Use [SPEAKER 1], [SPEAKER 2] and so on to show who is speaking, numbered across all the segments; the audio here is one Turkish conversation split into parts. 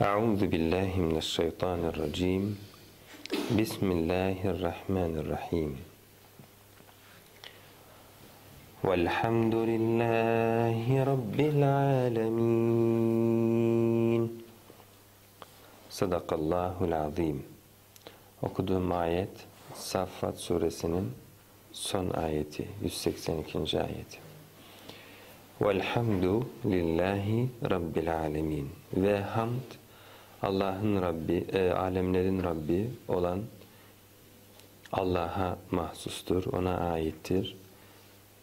[SPEAKER 1] أعوذ بالله من الشيطان الرجيم بسم الله الرحمن الرحيم والحمد لله رب العالمين صدق الله العظيم Okuduğum ayet Saffat suresinin son ayeti 182. ayeti. Velhamdu وَالْحَمْدُ لِلّٰهِ رَبِّ الْعَالَمِينَ hamd Allah'ın Rabbi, e, alemlerin Rabbi olan Allah'a mahsustur, ona aittir.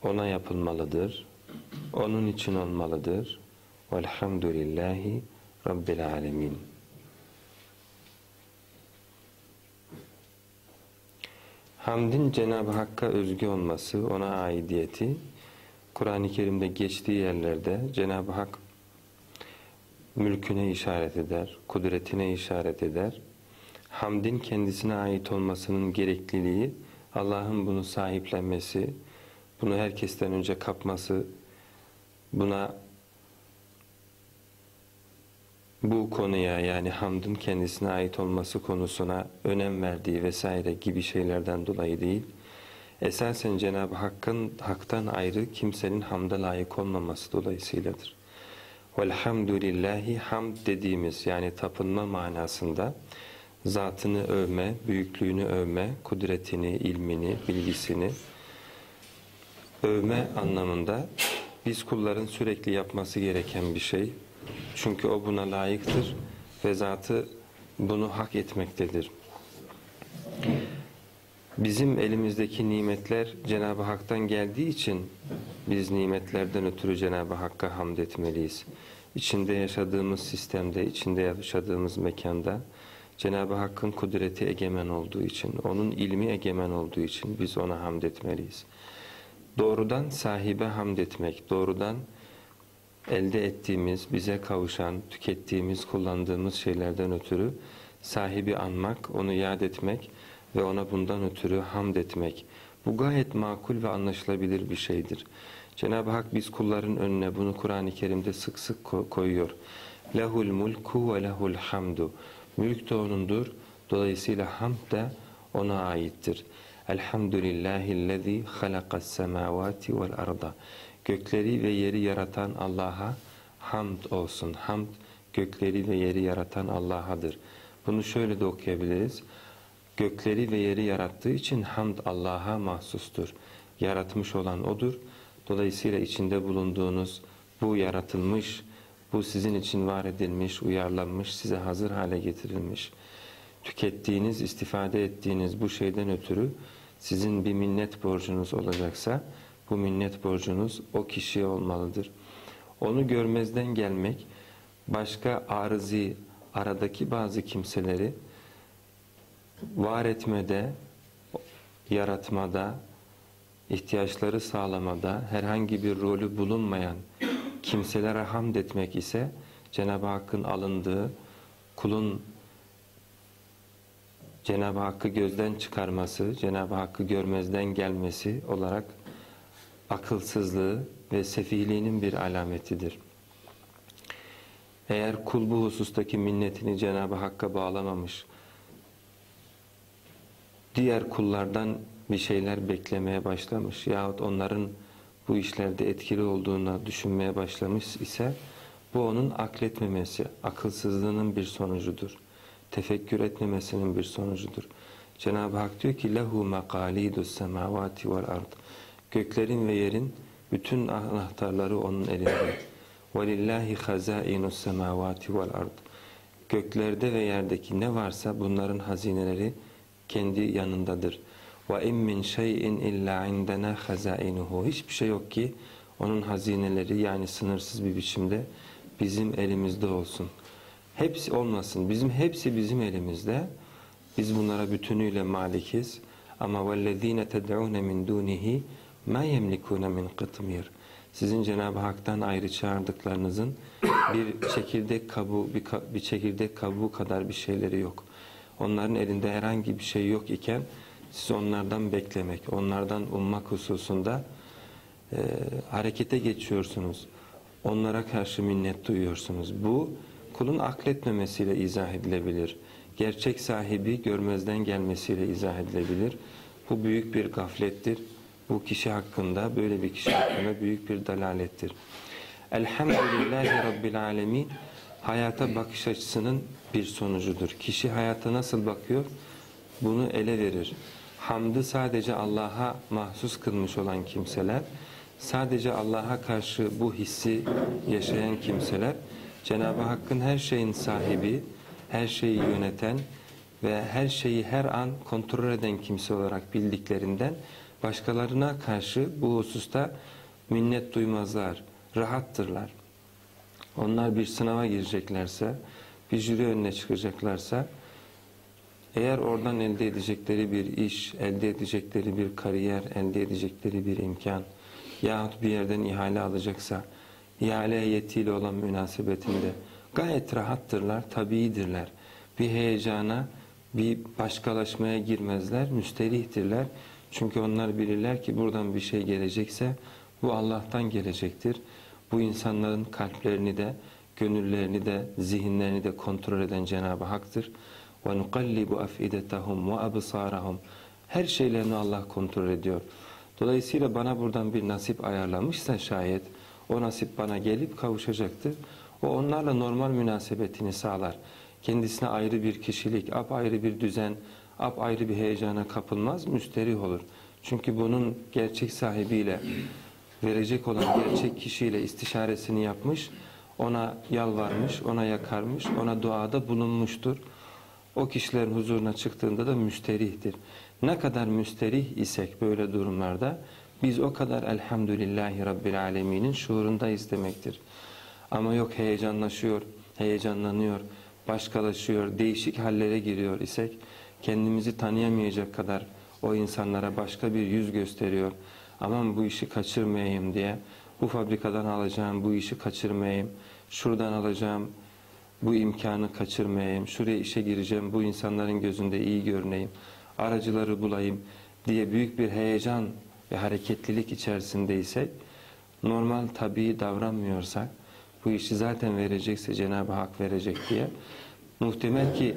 [SPEAKER 1] Ona yapılmalıdır. Onun için olmalıdır. Velhamdülillahi rabbil alemin. Hamdin Cenab-ı Hakk'a özgü olması, ona aidiyeti, Kur'an-ı Kerim'de geçtiği yerlerde Cenab-ı Hak mülküne işaret eder, kudretine işaret eder. Hamdin kendisine ait olmasının gerekliliği, Allah'ın bunu sahiplenmesi, bunu herkesten önce kapması, buna bu konuya yani hamdın kendisine ait olması konusuna önem verdiği vesaire gibi şeylerden dolayı değil, esasen Cenab-ı Hakk'ın haktan ayrı kimsenin hamda layık olmaması dolayısıyladır. Velhamdülillahi hamd dediğimiz yani tapınma manasında zatını övme, büyüklüğünü övme, kudretini, ilmini, bilgisini övme anlamında biz kulların sürekli yapması gereken bir şey. Çünkü o buna layıktır ve zatı bunu hak etmektedir. Bizim elimizdeki nimetler Cenab-ı Hak'tan geldiği için biz nimetlerden ötürü Cenab-ı Hakk'a hamd etmeliyiz. İçinde yaşadığımız sistemde, içinde yaşadığımız mekanda Cenab-ı Hakk'ın kudreti egemen olduğu için, onun ilmi egemen olduğu için biz ona hamd etmeliyiz. Doğrudan sahibe hamd etmek, doğrudan elde ettiğimiz, bize kavuşan, tükettiğimiz, kullandığımız şeylerden ötürü sahibi anmak, onu yad etmek ve ona bundan ötürü hamd etmek. Bu gayet makul ve anlaşılabilir bir şeydir. Cenab-ı Hak biz kulların önüne bunu Kur'an-ı Kerim'de sık sık koyuyor. Lehul mulku ve lehul hamdu. Mülk de O'nundur. Dolayısıyla hamd da O'na aittir. Elhamdülillahillezî halakas semâvâti vel arda. Gökleri ve yeri yaratan Allah'a hamd olsun. Hamd gökleri ve yeri yaratan Allah'adır. Bunu şöyle de okuyabiliriz. Gökleri ve yeri yarattığı için hamd Allah'a mahsustur. Yaratmış olan O'dur. Dolayısıyla içinde bulunduğunuz bu yaratılmış, bu sizin için var edilmiş, uyarlanmış, size hazır hale getirilmiş. Tükettiğiniz, istifade ettiğiniz bu şeyden ötürü sizin bir minnet borcunuz olacaksa bu minnet borcunuz o kişiye olmalıdır. Onu görmezden gelmek, başka arızi, aradaki bazı kimseleri var etmede, yaratmada, ihtiyaçları sağlamada herhangi bir rolü bulunmayan kimselere hamd etmek ise Cenab-ı Hakk'ın alındığı, kulun Cenab-ı Hakk'ı gözden çıkarması, Cenab-ı Hakk'ı görmezden gelmesi olarak akılsızlığı ve sefihliğinin bir alametidir. Eğer kul bu husustaki minnetini Cenab-ı Hakk'a bağlamamış, diğer kullardan bir şeyler beklemeye başlamış yahut onların bu işlerde etkili olduğuna düşünmeye başlamış ise bu onun akletmemesi, akılsızlığının bir sonucudur. Tefekkür etmemesinin bir sonucudur. Cenab-ı Hak diyor ki lehu makalidus semavati vel ard. Göklerin ve yerin bütün anahtarları onun elinde. Velillahi hazainus semavati vel ard. Göklerde ve yerdeki ne varsa bunların hazineleri kendi yanındadır. Ve in min şey'in illa indena hazainuhu. Hiçbir şey yok ki onun hazineleri yani sınırsız bir biçimde bizim elimizde olsun. Hepsi olmasın. Bizim hepsi bizim elimizde. Biz bunlara bütünüyle malikiz. Ama vellezine ted'un min dunihi ma yemlikun min qitmir. Sizin Cenab-ı Hak'tan ayrı çağırdıklarınızın bir çekirdek kabuğu bir, bir çekirdek kabuğu kadar bir şeyleri yok. Onların elinde herhangi bir şey yok iken siz onlardan beklemek, onlardan ummak hususunda e, harekete geçiyorsunuz. Onlara karşı minnet duyuyorsunuz. Bu kulun akletmemesiyle izah edilebilir. Gerçek sahibi görmezden gelmesiyle izah edilebilir. Bu büyük bir gaflettir. Bu kişi hakkında, böyle bir kişi hakkında büyük bir dalalettir. Elhamdülillahi Rabbil Alemin hayata bakış açısının bir sonucudur. Kişi hayata nasıl bakıyor? Bunu ele verir. Hamdı sadece Allah'a mahsus kılmış olan kimseler, sadece Allah'a karşı bu hissi yaşayan kimseler, Cenab-ı Hakk'ın her şeyin sahibi, her şeyi yöneten ve her şeyi her an kontrol eden kimse olarak bildiklerinden başkalarına karşı bu hususta minnet duymazlar, rahattırlar. Onlar bir sınava gireceklerse, bir jüri önüne çıkacaklarsa, eğer oradan elde edecekleri bir iş, elde edecekleri bir kariyer, elde edecekleri bir imkan yahut bir yerden ihale alacaksa, ihale heyetiyle olan münasebetinde gayet rahattırlar, tabiidirler. Bir heyecana, bir başkalaşmaya girmezler, müsterihtirler. Çünkü onlar bilirler ki buradan bir şey gelecekse bu Allah'tan gelecektir bu insanların kalplerini de, gönüllerini de, zihinlerini de kontrol eden Cenab-ı Hak'tır. Ve nukallibu afidetahum ve absarahum. Her şeylerini Allah kontrol ediyor. Dolayısıyla bana buradan bir nasip ayarlamışsa şayet o nasip bana gelip kavuşacaktır. O onlarla normal münasebetini sağlar. Kendisine ayrı bir kişilik, apayrı bir düzen, apayrı bir heyecana kapılmaz, müsterih olur. Çünkü bunun gerçek sahibiyle verecek olan gerçek kişiyle istişaresini yapmış, ona yalvarmış, ona yakarmış, ona duada bulunmuştur. O kişilerin huzuruna çıktığında da müsterihtir. Ne kadar müsterih isek böyle durumlarda biz o kadar elhamdülillahi rabbil aleminin şuurundayız demektir. Ama yok heyecanlaşıyor, heyecanlanıyor, başkalaşıyor, değişik hallere giriyor isek kendimizi tanıyamayacak kadar o insanlara başka bir yüz gösteriyor. Aman bu işi kaçırmayayım diye bu fabrikadan alacağım bu işi kaçırmayayım, şuradan alacağım bu imkanı kaçırmayayım, şuraya işe gireceğim, bu insanların gözünde iyi görüneyim, aracıları bulayım diye büyük bir heyecan ve hareketlilik içerisindeysek, normal tabii davranmıyorsak, bu işi zaten verecekse Cenab-ı Hak verecek diye, muhtemel ki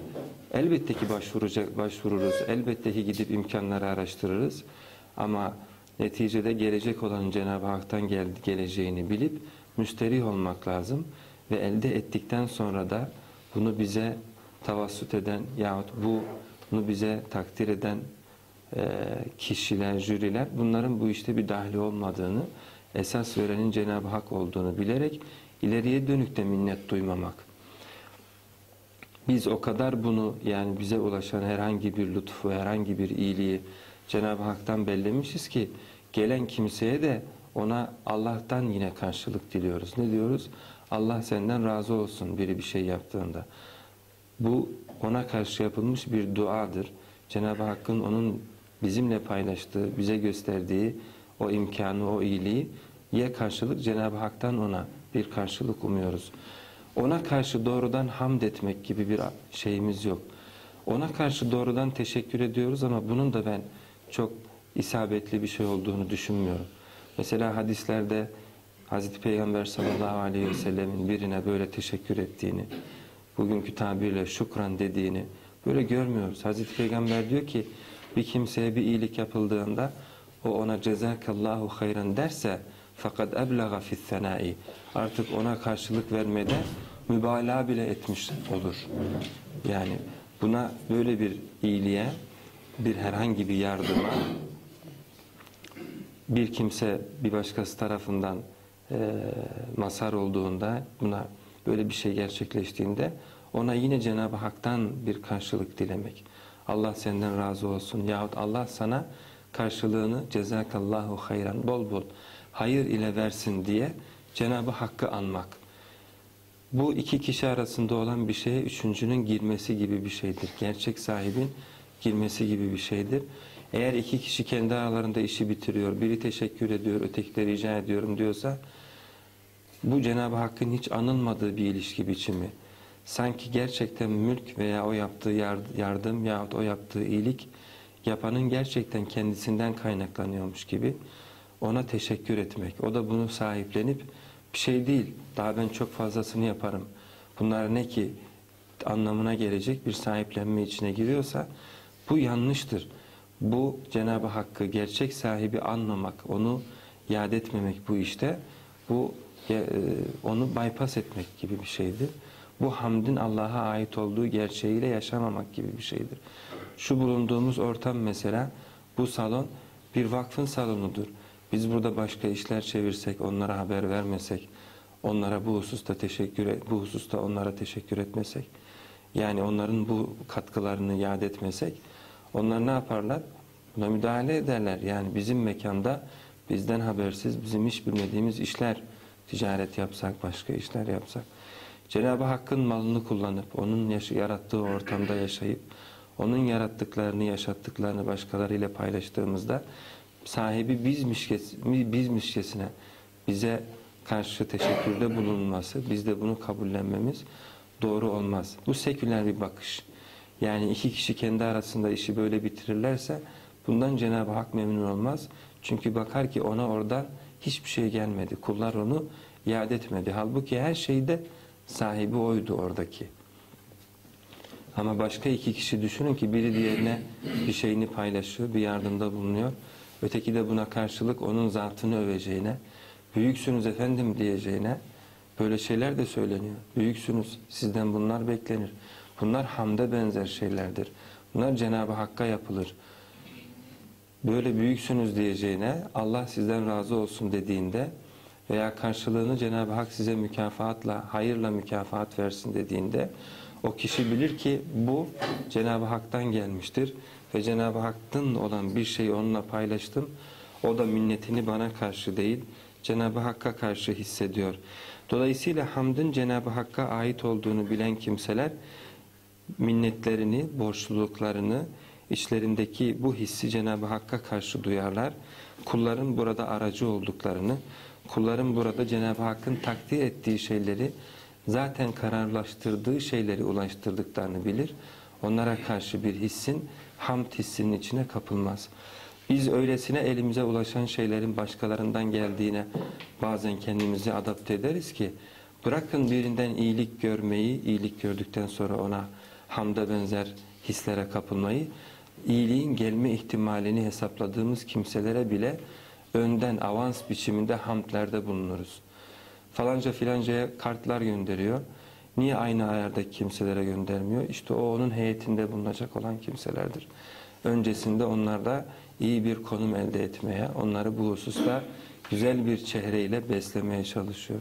[SPEAKER 1] elbette ki başvuracak, başvururuz, elbette ki gidip imkanları araştırırız. Ama neticede gelecek olan Cenab-ı Hak'tan gel, geleceğini bilip müsterih olmak lazım ve elde ettikten sonra da bunu bize tavassut eden yahut bunu bize takdir eden e, kişiler, jüriler bunların bu işte bir dahli olmadığını, esas verenin Cenab-ı Hak olduğunu bilerek ileriye dönük de minnet duymamak. Biz o kadar bunu yani bize ulaşan herhangi bir lütfu, herhangi bir iyiliği Cenab-ı Hak'tan bellemişiz ki gelen kimseye de ona Allah'tan yine karşılık diliyoruz. Ne diyoruz? Allah senden razı olsun biri bir şey yaptığında. Bu ona karşı yapılmış bir duadır. Cenab-ı Hakk'ın onun bizimle paylaştığı, bize gösterdiği o imkanı, o iyiliği ye karşılık Cenab-ı Hak'tan ona bir karşılık umuyoruz. Ona karşı doğrudan hamd etmek gibi bir şeyimiz yok. Ona karşı doğrudan teşekkür ediyoruz ama bunun da ben çok isabetli bir şey olduğunu düşünmüyorum. Mesela hadislerde Hazreti Peygamber sallallahu aleyhi ve sellemin birine böyle teşekkür ettiğini, bugünkü tabirle şükran dediğini böyle görmüyoruz. Hazreti Peygamber diyor ki bir kimseye bir iyilik yapıldığında o ona cezakallahu hayran derse fakat eblaga fi's-senai artık ona karşılık vermede mübalağa bile etmiş olur. Yani buna böyle bir iyiliğe bir herhangi bir yardıma bir kimse bir başkası tarafından e, mazhar olduğunda buna böyle bir şey gerçekleştiğinde ona yine Cenab-ı Hak'tan bir karşılık dilemek. Allah senden razı olsun yahut Allah sana karşılığını cezakallahu hayran bol bol hayır ile versin diye Cenab-ı Hakk'ı anmak. Bu iki kişi arasında olan bir şeye üçüncünün girmesi gibi bir şeydir. Gerçek sahibin girmesi gibi bir şeydir. Eğer iki kişi kendi aralarında işi bitiriyor, biri teşekkür ediyor, ötekileri rica ediyorum diyorsa bu Cenab-ı Hakk'ın hiç anılmadığı bir ilişki biçimi. Sanki gerçekten mülk veya o yaptığı yardım yahut o yaptığı iyilik yapanın gerçekten kendisinden kaynaklanıyormuş gibi ona teşekkür etmek. O da bunu sahiplenip bir şey değil, daha ben çok fazlasını yaparım. bunlar ne ki anlamına gelecek bir sahiplenme içine giriyorsa bu yanlıştır. Bu Cenab-ı Hakk'ı gerçek sahibi anlamak, onu yad etmemek bu işte, bu e, onu bypass etmek gibi bir şeydir. Bu hamdin Allah'a ait olduğu gerçeğiyle yaşamamak gibi bir şeydir. Şu bulunduğumuz ortam mesela, bu salon bir vakfın salonudur. Biz burada başka işler çevirsek, onlara haber vermesek, onlara bu hususta teşekkür et, bu hususta onlara teşekkür etmesek, yani onların bu katkılarını yad etmesek, onlar ne yaparlar? Buna müdahale ederler. Yani bizim mekanda bizden habersiz, bizim hiç bilmediğimiz işler, ticaret yapsak, başka işler yapsak, Cenab-ı Hakk'ın malını kullanıp, onun yarattığı ortamda yaşayıp, onun yarattıklarını, yaşattıklarını başkalarıyla paylaştığımızda sahibi bizmişkes, bizmişkesine bize karşı teşekkürde bulunması, biz de bunu kabullenmemiz doğru olmaz. Bu seküler bir bakış. Yani iki kişi kendi arasında işi böyle bitirirlerse bundan Cenab-ı Hak memnun olmaz. Çünkü bakar ki ona oradan hiçbir şey gelmedi. Kullar onu iade etmedi. Halbuki her şeyde sahibi oydu oradaki. Ama başka iki kişi düşünün ki biri diğerine bir şeyini paylaşıyor, bir yardımda bulunuyor. Öteki de buna karşılık onun zatını öveceğine, büyüksünüz efendim diyeceğine böyle şeyler de söyleniyor. Büyüksünüz, sizden bunlar beklenir. Bunlar hamde benzer şeylerdir. Bunlar Cenab-ı Hakk'a yapılır. Böyle büyüksünüz diyeceğine Allah sizden razı olsun dediğinde veya karşılığını Cenab-ı Hak size mükafatla, hayırla mükafat versin dediğinde o kişi bilir ki bu Cenab-ı Hak'tan gelmiştir ve Cenab-ı Hak'tan olan bir şeyi onunla paylaştım. O da minnetini bana karşı değil, Cenab-ı Hakk'a karşı hissediyor. Dolayısıyla hamdın Cenab-ı Hakk'a ait olduğunu bilen kimseler minnetlerini, borçluluklarını, içlerindeki bu hissi Cenab-ı Hakk'a karşı duyarlar. Kulların burada aracı olduklarını, kulların burada Cenab-ı Hakk'ın takdir ettiği şeyleri, zaten kararlaştırdığı şeyleri ulaştırdıklarını bilir. Onlara karşı bir hissin, hamd hissinin içine kapılmaz. Biz öylesine elimize ulaşan şeylerin başkalarından geldiğine bazen kendimizi adapte ederiz ki, bırakın birinden iyilik görmeyi, iyilik gördükten sonra ona hamda benzer hislere kapılmayı, iyiliğin gelme ihtimalini hesapladığımız kimselere bile önden avans biçiminde hamdlerde bulunuruz. Falanca filancaya kartlar gönderiyor. Niye aynı ayardaki kimselere göndermiyor? İşte o onun heyetinde bulunacak olan kimselerdir. Öncesinde onlarda iyi bir konum elde etmeye, onları bu hususta güzel bir çehreyle beslemeye çalışıyor.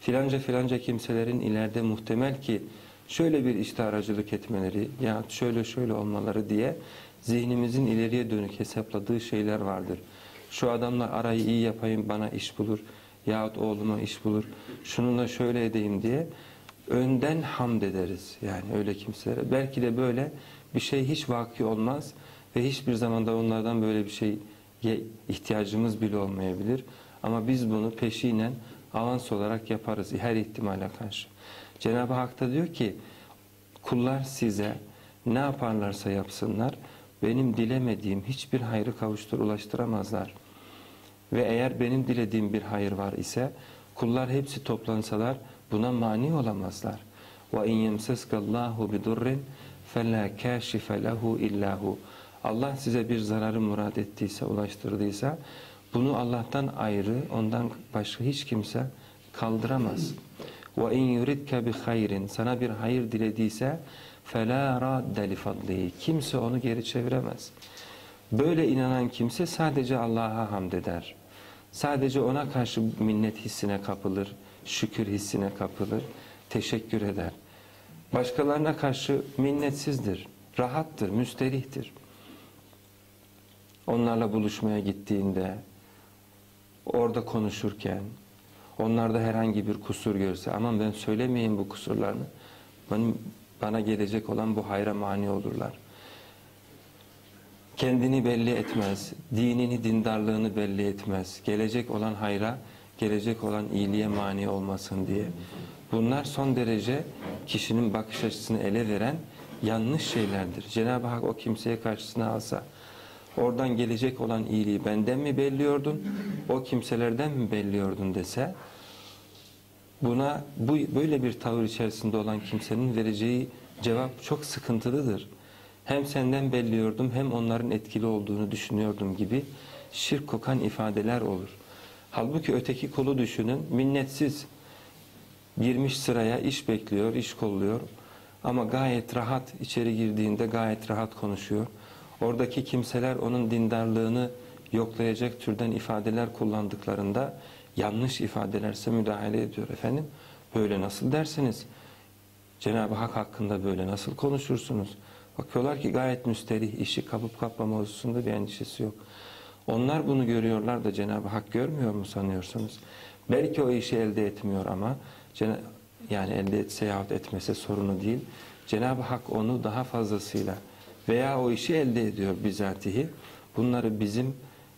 [SPEAKER 1] Filanca filanca kimselerin ileride muhtemel ki şöyle bir işte aracılık etmeleri ya şöyle şöyle olmaları diye zihnimizin ileriye dönük hesapladığı şeyler vardır. Şu adamlar arayı iyi yapayım bana iş bulur yahut oğluma iş bulur. Şununla şöyle edeyim diye önden hamd ederiz. Yani öyle kimselere. Belki de böyle bir şey hiç vaki olmaz ve hiçbir zamanda onlardan böyle bir şey ihtiyacımız bile olmayabilir. Ama biz bunu peşinen avans olarak yaparız her ihtimale karşı. Cenab-ı Hak da diyor ki kullar size ne yaparlarsa yapsınlar benim dilemediğim hiçbir hayrı kavuştur ulaştıramazlar. Ve eğer benim dilediğim bir hayır var ise kullar hepsi toplansalar buna mani olamazlar. Ve in yemseskallahu bidurrin fela kashife lehu illahu. Allah size bir zararı murad ettiyse, ulaştırdıysa bunu Allah'tan ayrı, ondan başka hiç kimse kaldıramaz. Ve in yuridke bi hayrin sana bir hayır dilediyse fela radde li. Kimse onu geri çeviremez. Böyle inanan kimse sadece Allah'a hamd eder. Sadece ona karşı minnet hissine kapılır, şükür hissine kapılır, teşekkür eder. Başkalarına karşı minnetsizdir, rahattır, müsterihtir. Onlarla buluşmaya gittiğinde, orada konuşurken, onlarda herhangi bir kusur görse, aman ben söylemeyeyim bu kusurlarını, benim, bana gelecek olan bu hayra mani olurlar. Kendini belli etmez, dinini, dindarlığını belli etmez. Gelecek olan hayra, gelecek olan iyiliğe mani olmasın diye. Bunlar son derece kişinin bakış açısını ele veren yanlış şeylerdir. Cenab-ı Hak o kimseye karşısına alsa, oradan gelecek olan iyiliği benden mi belliyordun, o kimselerden mi belliyordun dese, Buna bu böyle bir tavır içerisinde olan kimsenin vereceği cevap çok sıkıntılıdır. Hem senden belliyordum hem onların etkili olduğunu düşünüyordum gibi şirk kokan ifadeler olur. Halbuki öteki kolu düşünün minnetsiz girmiş sıraya iş bekliyor, iş kolluyor ama gayet rahat içeri girdiğinde gayet rahat konuşuyor. Oradaki kimseler onun dindarlığını yoklayacak türden ifadeler kullandıklarında yanlış ifadelerse müdahale ediyor efendim. Böyle nasıl dersiniz? Cenab-ı Hak hakkında böyle nasıl konuşursunuz? Bakıyorlar ki gayet müsterih, işi kapıp kapmama hususunda bir endişesi yok. Onlar bunu görüyorlar da Cenab-ı Hak görmüyor mu sanıyorsunuz? Belki o işi elde etmiyor ama yani elde etse yahut etmese sorunu değil. Cenab-ı Hak onu daha fazlasıyla veya o işi elde ediyor bizatihi. Bunları bizim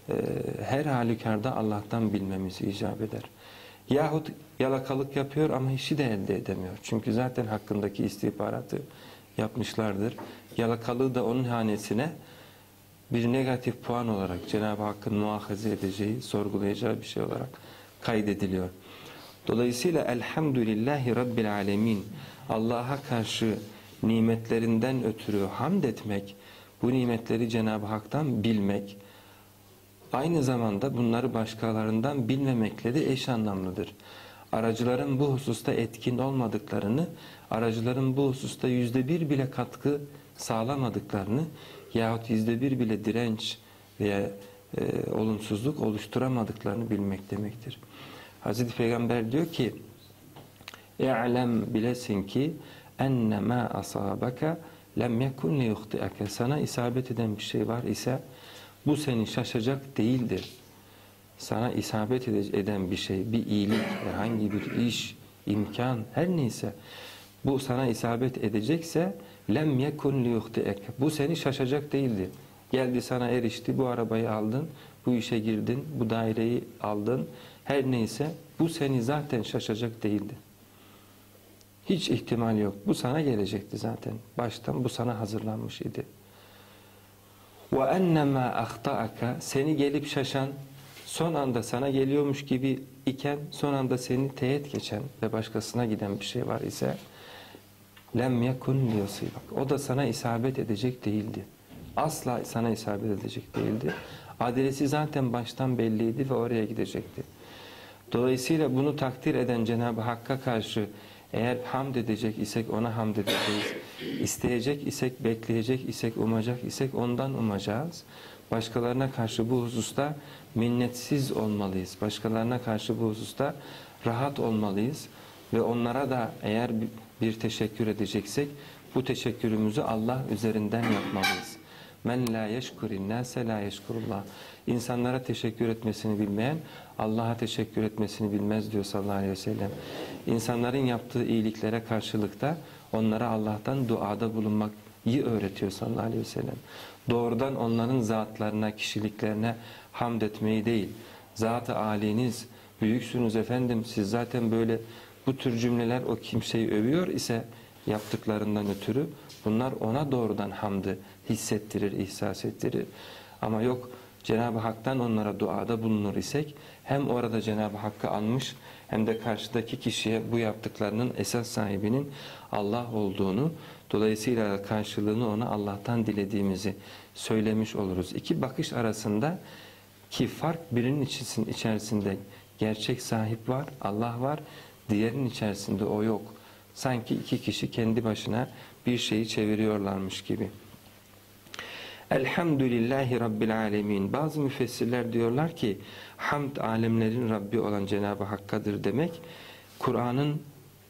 [SPEAKER 1] e, her halükarda Allah'tan bilmemiz icap eder. Yahut yalakalık yapıyor ama işi de elde edemiyor. Çünkü zaten hakkındaki istihbaratı yapmışlardır. Yalakalığı da onun hanesine bir negatif puan olarak Cenab-ı Hakk'ın muahaze edeceği, sorgulayacağı bir şey olarak kaydediliyor. Dolayısıyla elhamdülillahi rabbil alemin Allah'a karşı nimetlerinden ötürü hamd etmek, bu nimetleri Cenab-ı Hak'tan bilmek, aynı zamanda bunları başkalarından bilmemekle de eş anlamlıdır. Aracıların bu hususta etkin olmadıklarını, aracıların bu hususta yüzde bir bile katkı sağlamadıklarını yahut yüzde bir bile direnç veya e, olumsuzluk oluşturamadıklarını bilmek demektir. Hazreti Peygamber diyor ki اَعْلَمْ bilesin ki enne ma asabaka lem yekun liyuhti'ake sana isabet eden bir şey var ise bu seni şaşacak değildir. Sana isabet eden bir şey, bir iyilik, herhangi bir iş, imkan, her neyse bu sana isabet edecekse lem yekun liyuhti'ek. Bu seni şaşacak değildir. Geldi sana erişti, bu arabayı aldın, bu işe girdin, bu daireyi aldın. Her neyse bu seni zaten şaşacak değildi. Hiç ihtimal yok. Bu sana gelecekti zaten. Baştan bu sana hazırlanmış idi. وَاَنَّمَا اَخْتَأَكَ Seni gelip şaşan, son anda sana geliyormuş gibi iken, son anda seni teğet geçen ve başkasına giden bir şey var ise lem yekun liyasibak. O da sana isabet edecek değildi. Asla sana isabet edecek değildi. Adresi zaten baştan belliydi ve oraya gidecekti. Dolayısıyla bunu takdir eden Cenab-ı Hakk'a karşı eğer hamd edecek isek ona hamd edeceğiz. İsteyecek isek, bekleyecek isek, umacak isek ondan umacağız. Başkalarına karşı bu hususta minnetsiz olmalıyız. Başkalarına karşı bu hususta rahat olmalıyız. Ve onlara da eğer bir teşekkür edeceksek bu teşekkürümüzü Allah üzerinden yapmalıyız. Men la yeşkurin nase la yeşkurullah. İnsanlara teşekkür etmesini bilmeyen Allah'a teşekkür etmesini bilmez diyor sallallahu aleyhi ve sellem. İnsanların yaptığı iyiliklere karşılıkta onlara Allah'tan duada bulunmak iyi öğretiyor sallallahu aleyhi ve sellem. Doğrudan onların zatlarına, kişiliklerine hamd etmeyi değil. Zat-ı aliniz, büyüksünüz efendim siz zaten böyle bu tür cümleler o kimseyi övüyor ise yaptıklarından ötürü bunlar ona doğrudan hamdı hissettirir, ihsas ettirir. Ama yok Cenab-ı Hak'tan onlara duada bulunur isek hem orada Cenab-ı Hakk'ı anmış hem de karşıdaki kişiye bu yaptıklarının esas sahibinin Allah olduğunu dolayısıyla karşılığını ona Allah'tan dilediğimizi söylemiş oluruz. İki bakış arasında ki fark birinin içerisinde gerçek sahip var, Allah var, diğerinin içerisinde o yok. Sanki iki kişi kendi başına bir şeyi çeviriyorlarmış gibi. Elhamdülillahi Rabbil Alemin. Bazı müfessirler diyorlar ki hamd alemlerin Rabbi olan Cenab-ı Hakk'adır demek Kur'an'ın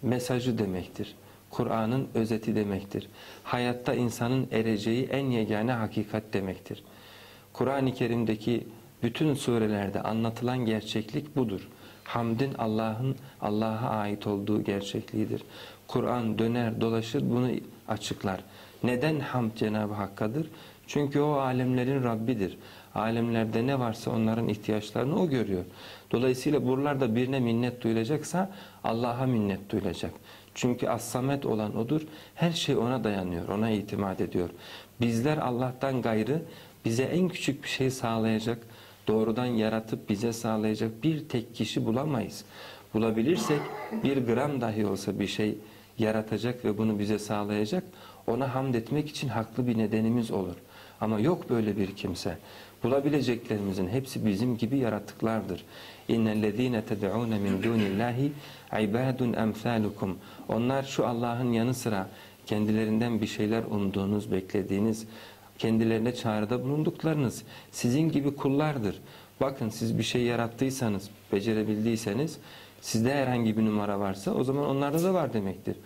[SPEAKER 1] mesajı demektir. Kur'an'ın özeti demektir. Hayatta insanın ereceği en yegane hakikat demektir. Kur'an-ı Kerim'deki bütün surelerde anlatılan gerçeklik budur. Hamdin Allah'ın Allah'a ait olduğu gerçekliğidir. Kur'an döner dolaşır bunu açıklar. Neden hamd Cenab-ı Hakk'adır? Çünkü o alemlerin Rabbidir. Alemlerde ne varsa onların ihtiyaçlarını o görüyor. Dolayısıyla buralarda birine minnet duyulacaksa Allah'a minnet duyulacak. Çünkü as-samet olan odur. Her şey ona dayanıyor, ona itimat ediyor. Bizler Allah'tan gayrı bize en küçük bir şey sağlayacak, doğrudan yaratıp bize sağlayacak bir tek kişi bulamayız. bulabilirsek bir gram dahi olsa bir şey yaratacak ve bunu bize sağlayacak ona hamd etmek için haklı bir nedenimiz olur. Ama yok böyle bir kimse. Bulabileceklerimizin hepsi bizim gibi yaratıklardır. İnnellezîne ted'ûne min dûnillâhi ibâdun emsâlukum. Onlar şu Allah'ın yanı sıra kendilerinden bir şeyler umduğunuz, beklediğiniz, kendilerine çağrıda bulunduklarınız sizin gibi kullardır. Bakın siz bir şey yarattıysanız, becerebildiyseniz sizde herhangi bir numara varsa o zaman onlarda da var demektir.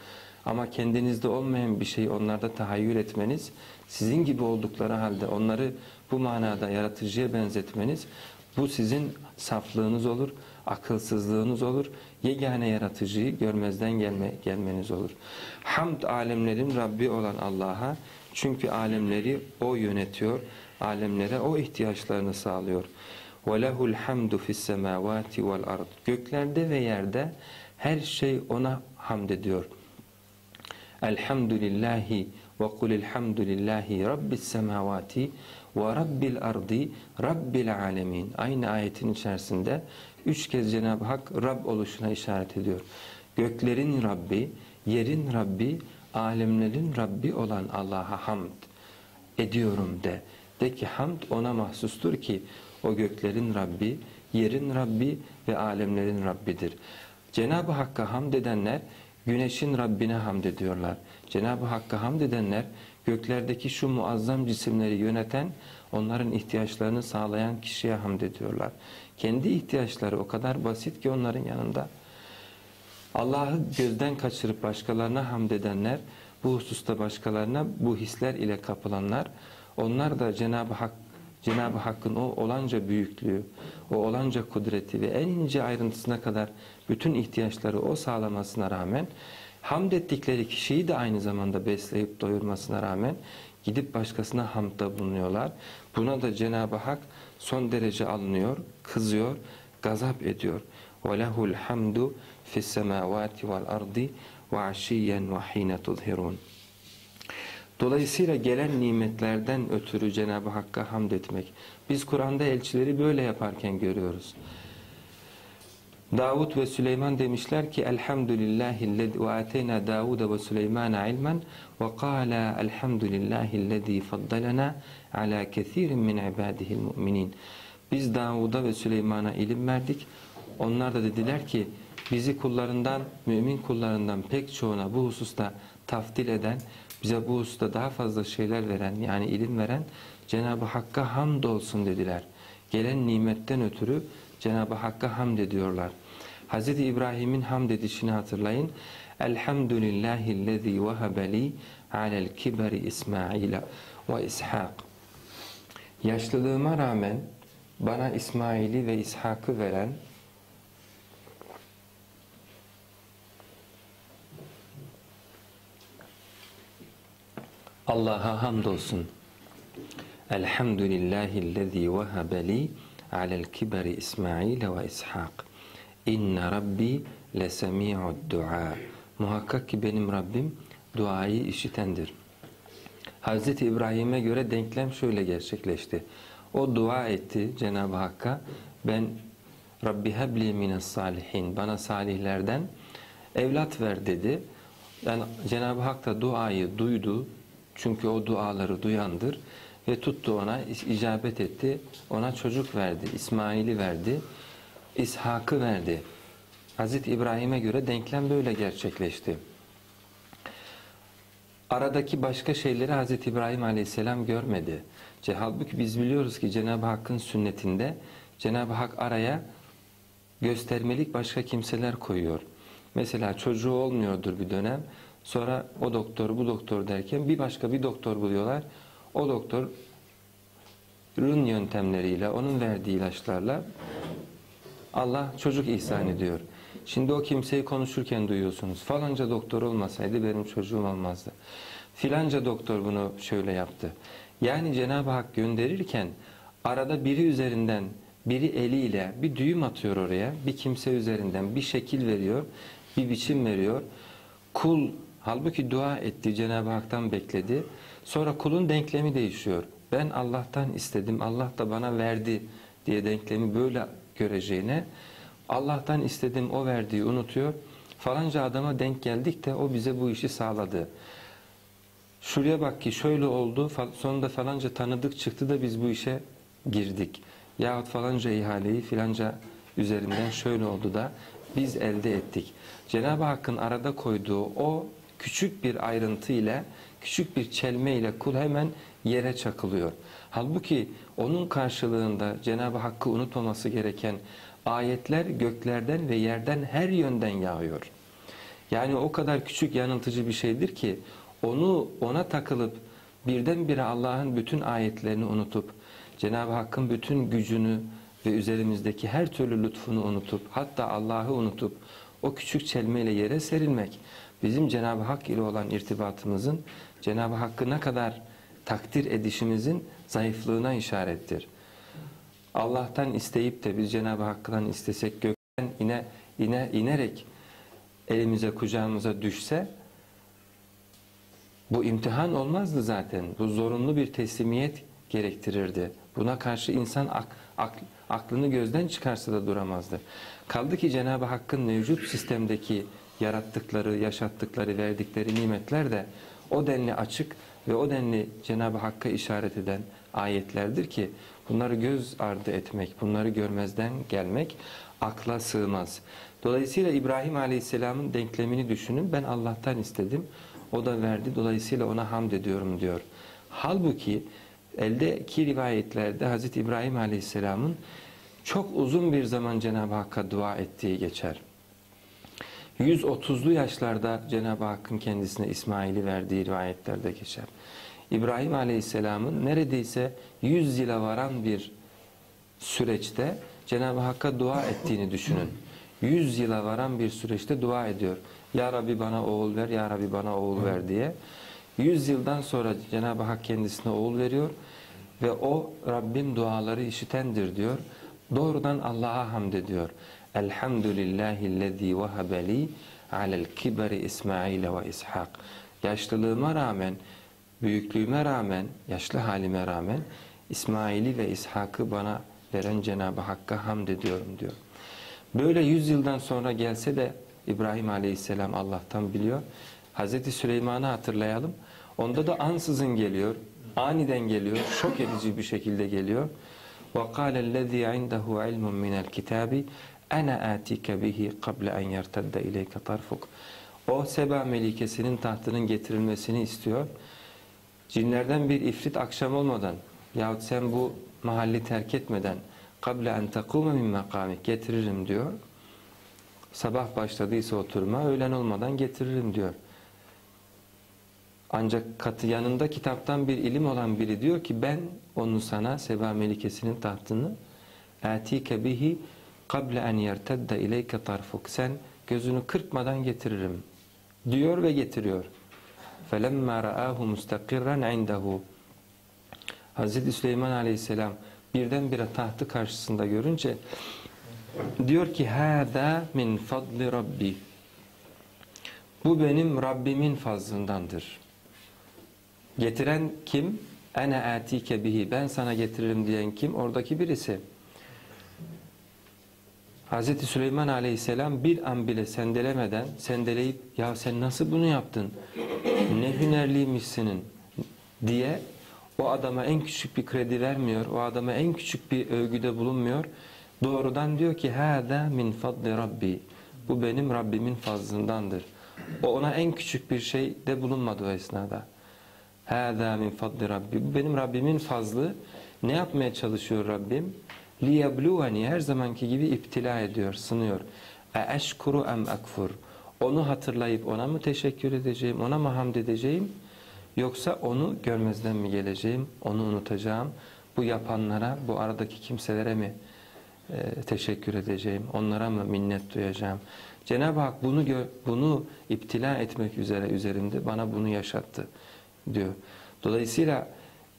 [SPEAKER 1] Ama kendinizde olmayan bir şeyi onlarda tahayyül etmeniz, sizin gibi oldukları halde onları bu manada yaratıcıya benzetmeniz, bu sizin saflığınız olur, akılsızlığınız olur, yegane yaratıcıyı görmezden gelme, gelmeniz olur. Hamd alemlerin Rabbi olan Allah'a, çünkü alemleri O yönetiyor, alemlere O ihtiyaçlarını sağlıyor. وَلَهُ الْحَمْدُ فِي السَّمَاوَاتِ وَالْأَرْضِ Göklerde ve yerde her şey O'na hamd ediyor. Elhamdülillahi ve kul elhamdülillahi rabbis semavati ve rabbil ardi rabbil alemin. Aynı ayetin içerisinde üç kez Cenab-ı Hak Rab oluşuna işaret ediyor. Göklerin Rabbi, yerin Rabbi, alemlerin Rabbi olan Allah'a hamd ediyorum de. De ki hamd ona mahsustur ki o göklerin Rabbi, yerin Rabbi ve alemlerin Rabbidir. Cenab-ı Hakk'a hamd edenler güneşin Rabbine hamd ediyorlar. Cenab-ı Hakk'a hamd edenler göklerdeki şu muazzam cisimleri yöneten, onların ihtiyaçlarını sağlayan kişiye hamd ediyorlar. Kendi ihtiyaçları o kadar basit ki onların yanında. Allah'ı gözden kaçırıp başkalarına hamd edenler, bu hususta başkalarına bu hisler ile kapılanlar, onlar da Cenab-ı Hak Cenab-ı Hakk'ın o olanca büyüklüğü, o olanca kudreti ve en ince ayrıntısına kadar bütün ihtiyaçları o sağlamasına rağmen hamd ettikleri kişiyi de aynı zamanda besleyip doyurmasına rağmen gidip başkasına hamdda bulunuyorlar. Buna da Cenab-ı Hak son derece alınıyor, kızıyor, gazap ediyor. وَلَهُ الْحَمْدُ فِي السَّمَاوَاتِ وَالْأَرْضِ وَعَشِيًّا وَحِينَ تُظْهِرُونَ Dolayısıyla gelen nimetlerden ötürü Cenab-ı Hakk'a hamd etmek. Biz Kur'an'da elçileri böyle yaparken görüyoruz. Davud ve Süleyman demişler ki Elhamdülillahillezî ve ateyna Davud ve Süleymana ilmen ve kâlâ elhamdülillahillezî faddalena alâ kethirin min ibâdihil mu'minin. Biz Davud'a ve Süleyman'a ilim verdik. Onlar da dediler ki bizi kullarından, mümin kullarından pek çoğuna bu hususta taftil eden, bize bu hususta daha fazla şeyler veren yani ilim veren Cenab-ı Hakk'a hamd olsun dediler. Gelen nimetten ötürü Cenab-ı Hakk'a hamd ediyorlar. Hz. İbrahim'in hamd edişini hatırlayın. Elhamdülillahillezî vehebeli alel kiberi İsmail ve İshak. Yaşlılığıma rağmen bana İsmail'i ve İshak'ı veren Allah'a hamdolsun. Elhamdülillahillezî vehebeli alel kiberi İsmail ve İshak. İnne Rabbi lesemi'ud dua. Muhakkak ki benim Rabbim duayı işitendir. Hz. İbrahim'e göre denklem şöyle gerçekleşti. O dua etti Cenab-ı Hakk'a. Ben Rabbi hebli mines salihin. Bana salihlerden evlat ver dedi. Yani Cenab-ı Hak da duayı duydu. Çünkü o duaları duyandır. Ve tuttu ona, icabet etti. Ona çocuk verdi. İsmail'i verdi. İshak'ı verdi. Hazreti İbrahim'e göre denklem böyle gerçekleşti. Aradaki başka şeyleri Hazreti İbrahim Aleyhisselam görmedi. Halbuki biz biliyoruz ki Cenab-ı Hakk'ın sünnetinde Cenab-ı Hak araya göstermelik başka kimseler koyuyor. Mesela çocuğu olmuyordur bir dönem. Sonra o doktor bu doktor derken bir başka bir doktor buluyorlar. O doktor rün yöntemleriyle, onun verdiği ilaçlarla Allah çocuk ihsan ediyor. Şimdi o kimseyi konuşurken duyuyorsunuz. Falanca doktor olmasaydı benim çocuğum olmazdı. Filanca doktor bunu şöyle yaptı. Yani Cenab-ı Hak gönderirken arada biri üzerinden biri eliyle bir düğüm atıyor oraya. Bir kimse üzerinden bir şekil veriyor, bir biçim veriyor. Kul halbuki dua etti, Cenab-ı Hak'tan bekledi. Sonra kulun denklemi değişiyor. Ben Allah'tan istedim, Allah da bana verdi diye denklemi böyle göreceğine Allah'tan istedim o verdiği unutuyor. Falanca adama denk geldik de o bize bu işi sağladı. Şuraya bak ki şöyle oldu sonunda falanca tanıdık çıktı da biz bu işe girdik. Yahut falanca ihaleyi filanca üzerinden şöyle oldu da biz elde ettik. Cenab-ı Hakk'ın arada koyduğu o küçük bir ayrıntı ile küçük bir çelme ile kul hemen yere çakılıyor. Halbuki onun karşılığında Cenab-ı Hakk'ı unutmaması gereken ayetler göklerden ve yerden her yönden yağıyor. Yani o kadar küçük yanıltıcı bir şeydir ki onu ona takılıp birdenbire Allah'ın bütün ayetlerini unutup Cenab-ı Hakk'ın bütün gücünü ve üzerimizdeki her türlü lütfunu unutup hatta Allah'ı unutup o küçük çelmeyle yere serilmek bizim Cenab-ı Hak ile olan irtibatımızın Cenab-ı Hakk'ı ne kadar takdir edişimizin zayıflığına işarettir. Allah'tan isteyip de biz Cenab-ı Hakk'tan istesek gökten ine, ine, inerek elimize kucağımıza düşse bu imtihan olmazdı zaten. Bu zorunlu bir teslimiyet gerektirirdi. Buna karşı insan ak, ak, aklını gözden çıkarsa da duramazdı. Kaldı ki Cenab-ı Hakk'ın mevcut sistemdeki yarattıkları, yaşattıkları, verdikleri nimetler de o denli açık ve o denli Cenab-ı Hakk'a işaret eden ayetlerdir ki bunları göz ardı etmek, bunları görmezden gelmek akla sığmaz. Dolayısıyla İbrahim Aleyhisselam'ın denklemini düşünün. Ben Allah'tan istedim. O da verdi. Dolayısıyla ona hamd ediyorum diyor. Halbuki eldeki rivayetlerde Hz. İbrahim Aleyhisselam'ın çok uzun bir zaman Cenab-ı Hakk'a dua ettiği geçer. 130'lu yaşlarda Cenab-ı Hakk'ın kendisine İsmail'i verdiği rivayetlerde geçer. İbrahim Aleyhisselam'ın neredeyse 100 yıla varan bir süreçte Cenab-ı Hakk'a dua ettiğini düşünün. 100 yıla varan bir süreçte dua ediyor. Ya Rabbi bana oğul ver, Ya Rabbi bana oğul ver diye. 100 yıldan sonra Cenab-ı Hak kendisine oğul veriyor ve o Rabbim duaları işitendir diyor. Doğrudan Allah'a hamd ediyor. Elhamdülillahillezî vehebeli alel kiberi İsmail ve İshak. Yaşlılığıma rağmen, büyüklüğüme rağmen, yaşlı halime rağmen İsmail'i ve İshak'ı bana veren Cenab-ı Hakk'a hamd ediyorum diyor. Böyle yüz yıldan sonra gelse de İbrahim Aleyhisselam Allah'tan biliyor. Hazreti Süleyman'ı hatırlayalım. Onda da ansızın geliyor. Aniden geliyor. Şok edici bir şekilde geliyor. وَقَالَ الَّذ۪ي عِنْدَهُ عِلْمٌ مِنَ الْكِتَابِ ene atike bihi kable en yertedde ileyke tarfuk. O Seba Melikesi'nin tahtının getirilmesini istiyor. Cinlerden bir ifrit akşam olmadan yahut sen bu mahalli terk etmeden kable en tekume min makamik getiririm diyor. Sabah başladıysa oturma öğlen olmadan getiririm diyor. Ancak katı yanında kitaptan bir ilim olan biri diyor ki ben onu sana Seba Melikesi'nin tahtını etike bihi kable en yertedde ileyke tarfuk sen gözünü kırpmadan getiririm diyor ve getiriyor. فَلَمَّا رَآهُ مُسْتَقِرًا عِنْدَهُ Hz. Süleyman Aleyhisselam birdenbire tahtı karşısında görünce diyor ki هَذَا min fadli Rabbi bu benim Rabbimin fazlındandır. Getiren kim? Ene atike bihi. Ben sana getiririm diyen kim? Oradaki birisi. Hz. Süleyman Aleyhisselam bir an bile sendelemeden sendeleyip ya sen nasıl bunu yaptın? Ne hünerliymişsinin diye o adama en küçük bir kredi vermiyor. O adama en küçük bir övgüde bulunmuyor. Doğrudan diyor ki hâzâ min fadli rabbi. Bu benim Rabbimin fazlındandır. O ona en küçük bir şey de bulunmadı o esnada. Hâzâ min fadli rabbi. Bu benim Rabbimin fazlı. Ne yapmaya çalışıyor Rabbim? liyebluhani her zamanki gibi iptila ediyor, sınıyor. E eşkuru em ekfur. Onu hatırlayıp ona mı teşekkür edeceğim, ona mı hamd edeceğim? Yoksa onu görmezden mi geleceğim, onu unutacağım? Bu yapanlara, bu aradaki kimselere mi e, teşekkür edeceğim, onlara mı minnet duyacağım? Cenab-ı Hak bunu bunu iptila etmek üzere üzerimde bana bunu yaşattı diyor. Dolayısıyla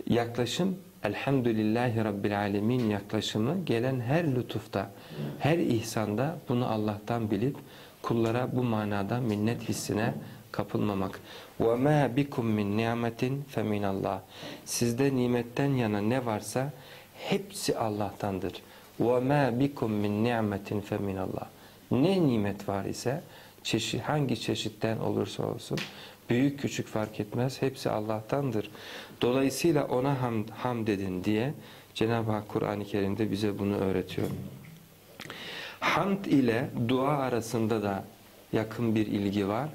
[SPEAKER 1] yaklaşım Elhamdülillahi Rabbil Alemin yaklaşımı gelen her lütufta, her ihsanda bunu Allah'tan bilip kullara bu manada minnet hissine kapılmamak. وَمَا بِكُمْ مِنْ نِعْمَةٍ فَمِنَ اللّٰهِ Sizde nimetten yana ne varsa hepsi Allah'tandır. وَمَا بِكُمْ مِنْ نِعْمَةٍ فَمِنَ اللّٰهِ Ne nimet var ise, çeşit, hangi çeşitten olursa olsun, büyük küçük fark etmez, hepsi Allah'tandır. Dolayısıyla ona hamd, hamd edin diye Cenab-ı Hak Kur'an-ı Kerim'de bize bunu öğretiyor. Hamd ile dua arasında da yakın bir ilgi var.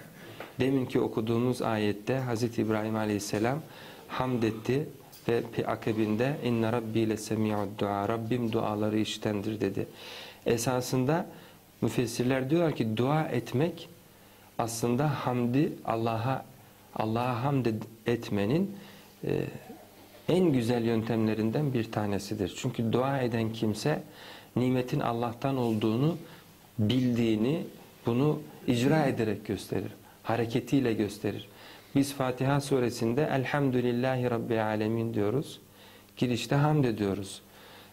[SPEAKER 1] Deminki okuduğumuz ayette Hz. İbrahim Aleyhisselam hamd etti ve akabinde inna rabbi le semi'ud dua Rabbim duaları iştendir dedi. Esasında müfessirler diyorlar ki dua etmek aslında hamdi Allah'a Allah'a hamd etmenin e, en güzel yöntemlerinden bir tanesidir. Çünkü dua eden kimse nimetin Allah'tan olduğunu bildiğini bunu icra ederek gösterir. Hareketiyle gösterir. Biz Fatiha suresinde Elhamdülillahi Rabbil Alemin diyoruz. Girişte hamd ediyoruz.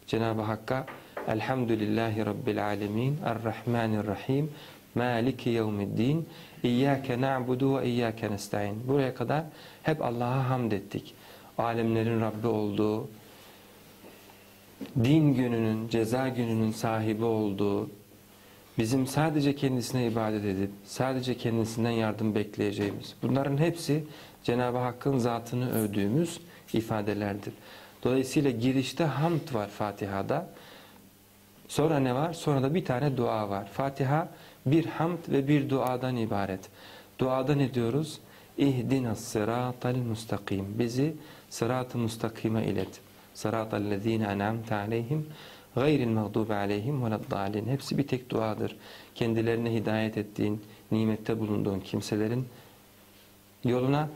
[SPEAKER 1] Cenab-ı Hakk'a Elhamdülillahi Rabbil Alemin Errahmanirrahim Maliki Yevmiddin İyyâke na'budu ve iyyâke nesta'in. Buraya kadar hep Allah'a hamd ettik. Alemlerin Rabbi olduğu, din gününün, ceza gününün sahibi olduğu, bizim sadece kendisine ibadet edip, sadece kendisinden yardım bekleyeceğimiz. Bunların hepsi Cenab-ı Hakk'ın zatını övdüğümüz ifadelerdir. Dolayısıyla girişte hamd var Fatiha'da. Sonra ne var? Sonra da bir tane dua var. Fatiha bir hamd ve bir duadan ibaret. Duada ne diyoruz? İhdinas sıratal mustakim. Bizi sırat-ı mustakime ilet. Sıratal lezine en'amte aleyhim gayril mağdubi aleyhim veleddalin. Hepsi bir tek duadır. Kendilerine hidayet ettiğin, nimette bulunduğun kimselerin yoluna,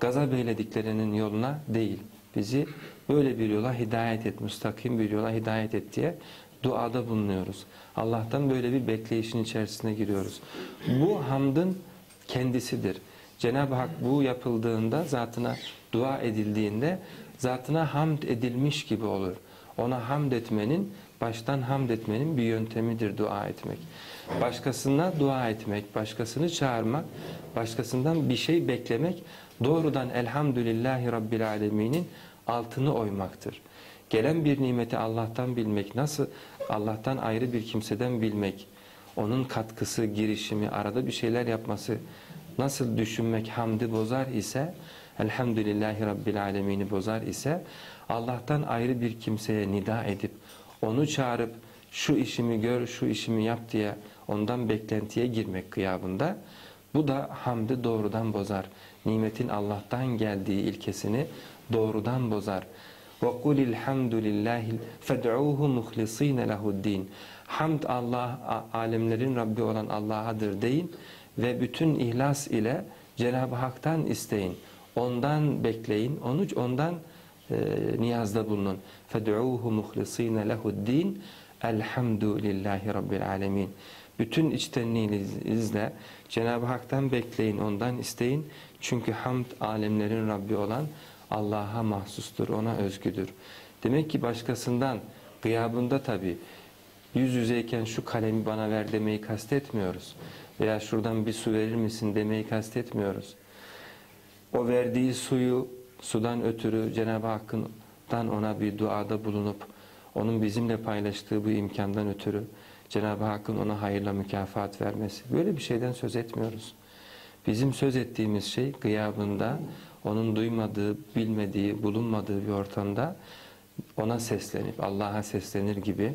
[SPEAKER 1] gazap eylediklerinin yoluna değil. Bizi böyle bir yola hidayet et, müstakim bir yola hidayet et diye duada bulunuyoruz. Allah'tan böyle bir bekleyişin içerisine giriyoruz. Bu hamdın kendisidir. Cenab-ı Hak bu yapıldığında, zatına dua edildiğinde zatına hamd edilmiş gibi olur. Ona hamd etmenin, baştan hamd etmenin bir yöntemidir dua etmek. Başkasına dua etmek, başkasını çağırmak, başkasından bir şey beklemek doğrudan Elhamdülillahi Rabbil Alemin'in altını oymaktır. Gelen bir nimeti Allah'tan bilmek, nasıl Allah'tan ayrı bir kimseden bilmek, onun katkısı, girişimi, arada bir şeyler yapması nasıl düşünmek hamdi bozar ise, Elhamdülillahi Rabbil Alemin'i bozar ise, Allah'tan ayrı bir kimseye nida edip, onu çağırıp, şu işimi gör, şu işimi yap diye ondan beklentiye girmek kıyabında, bu da hamdi doğrudan bozar. Nimetin Allah'tan geldiği ilkesini doğrudan bozar. وَقُلِ الْحَمْدُ لِلّٰهِ فَدْعُوهُ مُخْلِص۪ينَ لَهُ الدِّينَ Hamd Allah, alemlerin Rabbi olan Allah'adır deyin ve bütün ihlas ile Cenab-ı Hak'tan isteyin. Ondan bekleyin, onu ondan e, niyazda bulunun. فَدْعُوهُ مُخْلِص۪ينَ لَهُ الدِّينَ Elhamdü lillahi Rabbil alemin. Bütün içtenliğinizle Cenab-ı Hak'tan bekleyin, ondan isteyin. Çünkü hamd alemlerin Rabbi olan Allah'a mahsustur, ona özgüdür. Demek ki başkasından gıyabında tabi yüz yüzeyken şu kalemi bana ver demeyi kastetmiyoruz. Veya şuradan bir su verir misin demeyi kastetmiyoruz. O verdiği suyu sudan ötürü Cenab-ı Hakk'tan ona bir duada bulunup onun bizimle paylaştığı bu imkandan ötürü Cenab-ı Hakk'ın ona hayırla mükafat vermesi. Böyle bir şeyden söz etmiyoruz. Bizim söz ettiğimiz şey gıyabında onun duymadığı, bilmediği, bulunmadığı bir ortamda ona seslenip, Allah'a seslenir gibi,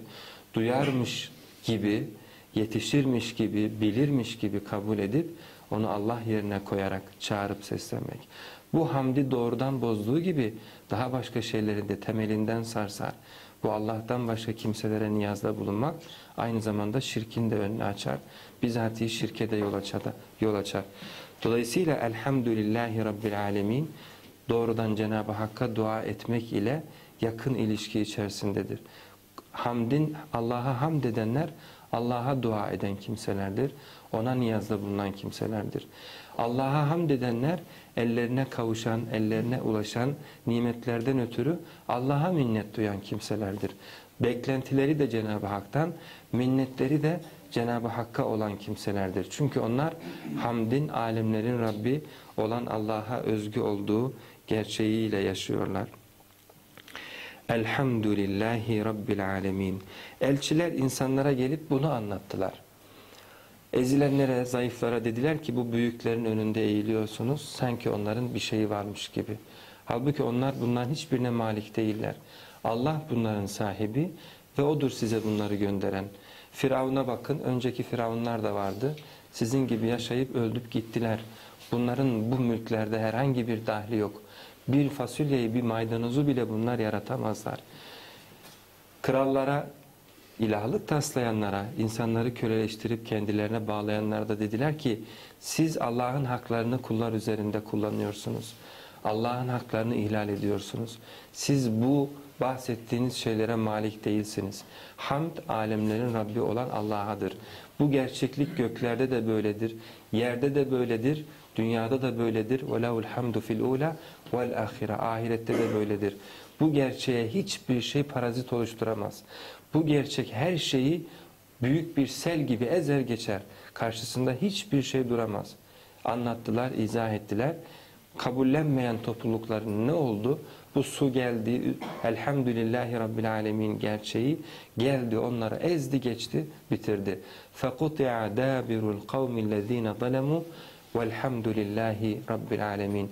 [SPEAKER 1] duyarmış gibi, yetişirmiş gibi, bilirmiş gibi kabul edip, onu Allah yerine koyarak çağırıp seslenmek. Bu hamdi doğrudan bozduğu gibi daha başka şeyleri de temelinden sarsar. Bu Allah'tan başka kimselere niyazda bulunmak aynı zamanda şirkin de önünü açar. Bizatihi şirke de yol açar. Yol açar. Dolayısıyla elhamdülillahi rabbil alemin doğrudan Cenab-ı Hakk'a dua etmek ile yakın ilişki içerisindedir. Hamdin Allah'a hamd edenler Allah'a dua eden kimselerdir. Ona niyazda bulunan kimselerdir. Allah'a hamd edenler ellerine kavuşan, ellerine ulaşan nimetlerden ötürü Allah'a minnet duyan kimselerdir. Beklentileri de Cenab-ı Hak'tan, minnetleri de Cenab-ı Hakk'a olan kimselerdir. Çünkü onlar hamdin, alemlerin Rabbi olan Allah'a özgü olduğu gerçeğiyle yaşıyorlar. Elhamdülillahi Rabbil alemin. Elçiler insanlara gelip bunu anlattılar. Ezilenlere, zayıflara dediler ki bu büyüklerin önünde eğiliyorsunuz. Sanki onların bir şeyi varmış gibi. Halbuki onlar bunların hiçbirine malik değiller. Allah bunların sahibi ve odur size bunları gönderen. Firavun'a bakın, önceki firavunlar da vardı. Sizin gibi yaşayıp öldüp gittiler. Bunların bu mülklerde herhangi bir dahli yok. Bir fasulyeyi, bir maydanozu bile bunlar yaratamazlar. Krallara, ilahlık taslayanlara, insanları köleleştirip kendilerine bağlayanlara da dediler ki siz Allah'ın haklarını kullar üzerinde kullanıyorsunuz. Allah'ın haklarını ihlal ediyorsunuz. Siz bu bahsettiğiniz şeylere malik değilsiniz. Hamd alemlerin Rabbi olan Allah'adır. Bu gerçeklik göklerde de böyledir, yerde de böyledir, dünyada da böyledir. وَلَهُ الْحَمْدُ فِي الْعُولَى وَالْآخِرَةِ Ahirette de böyledir. Bu gerçeğe hiçbir şey parazit oluşturamaz. Bu gerçek her şeyi büyük bir sel gibi ezer geçer. Karşısında hiçbir şey duramaz. Anlattılar, izah ettiler. Kabullenmeyen toplulukların ne oldu? Bu su geldi, elhamdülillahi rabbil alemin gerçeği geldi, onları ezdi geçti, bitirdi. فَقُطِعَ دَابِرُ الْقَوْمِ الَّذ۪ينَ ظَلَمُوا وَالْحَمْدُلِلَّهِ rabbil alemin.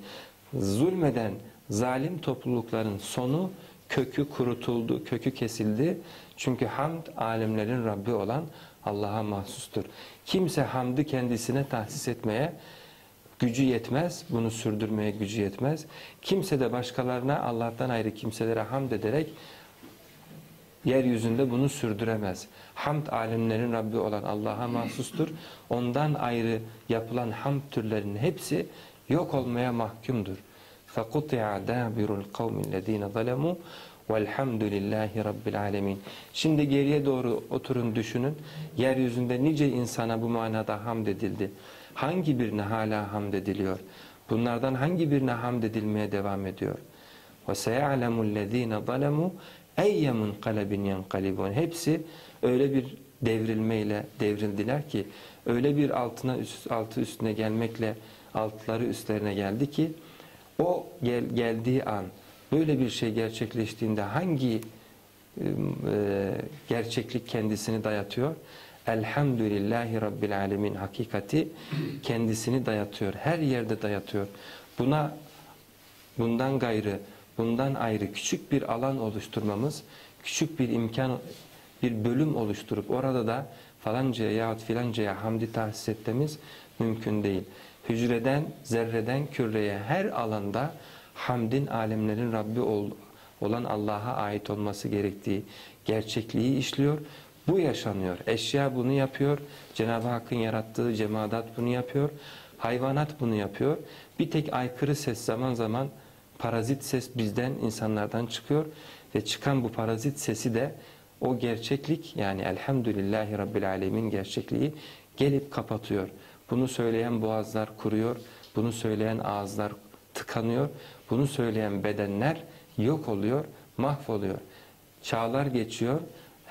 [SPEAKER 1] Zulmeden zalim toplulukların sonu kökü kurutuldu, kökü kesildi. Çünkü hamd alemlerin Rabbi olan Allah'a mahsustur. Kimse hamdı kendisine tahsis etmeye gücü yetmez, bunu sürdürmeye gücü yetmez. Kimse de başkalarına Allah'tan ayrı kimselere hamd ederek yeryüzünde bunu sürdüremez. Hamd alemlerin Rabbi olan Allah'a mahsustur. Ondan ayrı yapılan hamd türlerinin hepsi yok olmaya mahkumdur. فَقُطِعَ دَابِرُ الْقَوْمِ الَّذ۪ينَ ظَلَمُوا Velhamdülillahi Rabbil Alemin. Şimdi geriye doğru oturun düşünün. Yeryüzünde nice insana bu manada hamd edildi. Hangi birine hala hamd ediliyor? Bunlardan hangi birine hamd edilmeye devam ediyor? وَسَيَعْلَمُ الَّذ۪ينَ ظَلَمُوا اَيَّ مُنْقَلَبٍ يَنْقَلِبُونَ Hepsi öyle bir devrilmeyle devrildiler ki, öyle bir altına üst, altı üstüne gelmekle altları üstlerine geldi ki, o gel, geldiği an, böyle bir şey gerçekleştiğinde hangi e, gerçeklik kendisini dayatıyor? Elhamdülillahi Rabbil Alemin hakikati kendisini dayatıyor. Her yerde dayatıyor. Buna bundan gayrı, bundan ayrı küçük bir alan oluşturmamız, küçük bir imkan, bir bölüm oluşturup orada da falancaya yahut filancaya hamdi tahsis etmemiz mümkün değil. Hücreden, zerreden, küreye her alanda hamdin alemlerin Rabbi ol, olan Allah'a ait olması gerektiği gerçekliği işliyor. Bu yaşanıyor. Eşya bunu yapıyor. Cenab-ı Hakk'ın yarattığı cemaat bunu yapıyor. Hayvanat bunu yapıyor. Bir tek aykırı ses zaman zaman parazit ses bizden, insanlardan çıkıyor. Ve çıkan bu parazit sesi de o gerçeklik yani elhamdülillahi rabbil alemin gerçekliği gelip kapatıyor. Bunu söyleyen boğazlar kuruyor. Bunu söyleyen ağızlar tıkanıyor. Bunu söyleyen bedenler yok oluyor, mahvoluyor. Çağlar geçiyor.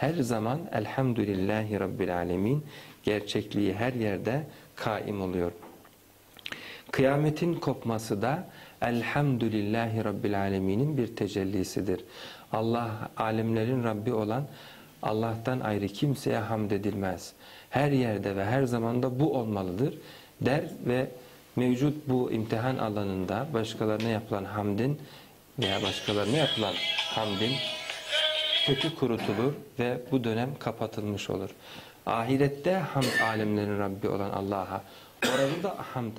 [SPEAKER 1] Her zaman elhamdülillahi rabbil alemin gerçekliği her yerde kaim oluyor. Kıyametin kopması da elhamdülillahi rabbil aleminin bir tecellisidir. Allah alemlerin Rabbi olan Allah'tan ayrı kimseye hamd edilmez. Her yerde ve her zamanda bu olmalıdır der ve mevcut bu imtihan alanında başkalarına yapılan hamdin veya başkalarına yapılan hamdin kökü kurutulur ve bu dönem kapatılmış olur. Ahirette hamd alemlerin Rabbi olan Allah'a, orada da hamd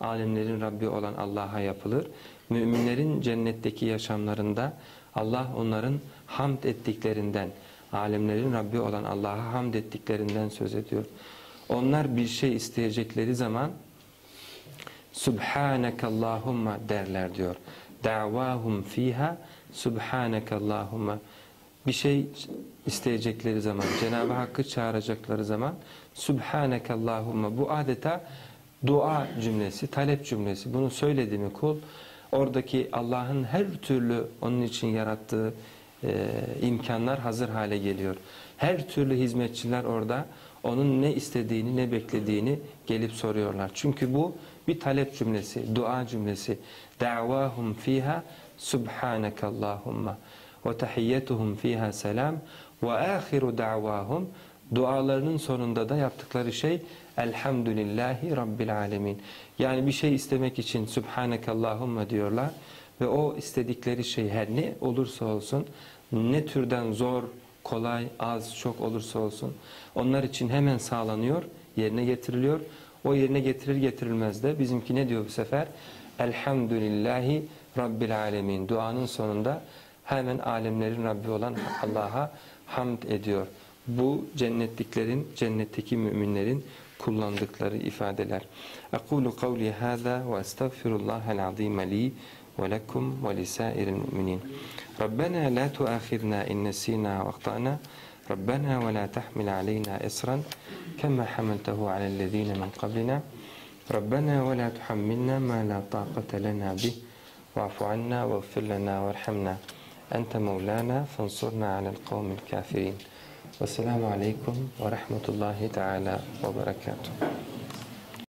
[SPEAKER 1] alemlerin Rabbi olan Allah'a yapılır. Müminlerin cennetteki yaşamlarında Allah onların hamd ettiklerinden, alemlerin Rabbi olan Allah'a hamd ettiklerinden söz ediyor. Onlar bir şey isteyecekleri zaman Subhanekallahumma derler diyor. Davahum fiha Subhanekallahumma bir şey isteyecekleri zaman, Cenab-ı Hakk'ı çağıracakları zaman Subhanekallahumma bu adeta dua cümlesi, talep cümlesi. Bunu söyledi mi kul oradaki Allah'ın her türlü onun için yarattığı e, imkanlar hazır hale geliyor. Her türlü hizmetçiler orada onun ne istediğini, ne beklediğini gelip soruyorlar. Çünkü bu bir talep cümlesi, dua cümlesi. Da'vahum fiha subhanekallahumma وَتَحِيَّتُهُمْ ف۪يهَا selam وَآخِرُ دَعْوَاهُمْ Dualarının sonunda da yaptıkları şey Elhamdülillahi Rabbil Alemin. Yani bir şey istemek için Subhanekallahumma diyorlar ve o istedikleri şey her ne olursa olsun ne türden zor, kolay, az, çok olursa olsun onlar için hemen sağlanıyor, yerine getiriliyor. O yerine getirir getirilmez de bizimki ne diyor bu sefer? Elhamdülillahi Rabbil Alemin. Duanın sonunda hemen alemlerin Rabbi olan Allah'a hamd ediyor. Bu cennetliklerin, cennetteki müminlerin kullandıkları ifadeler. Aqulu kavli hâzâ ve estağfirullahal azîme li ve lekum ve lisâiril müminin. Rabbena la tuâkhidna in nesînâ ve ahtâna. ربنا ولا تحمل علينا إصرا كما حملته على الذين من قبلنا ربنا ولا تحملنا ما لا طاقة لنا به واعف عنا واغفر لنا وارحمنا أنت مولانا فانصرنا على القوم الكافرين. والسلام عليكم ورحمة الله تعالى وبركاته.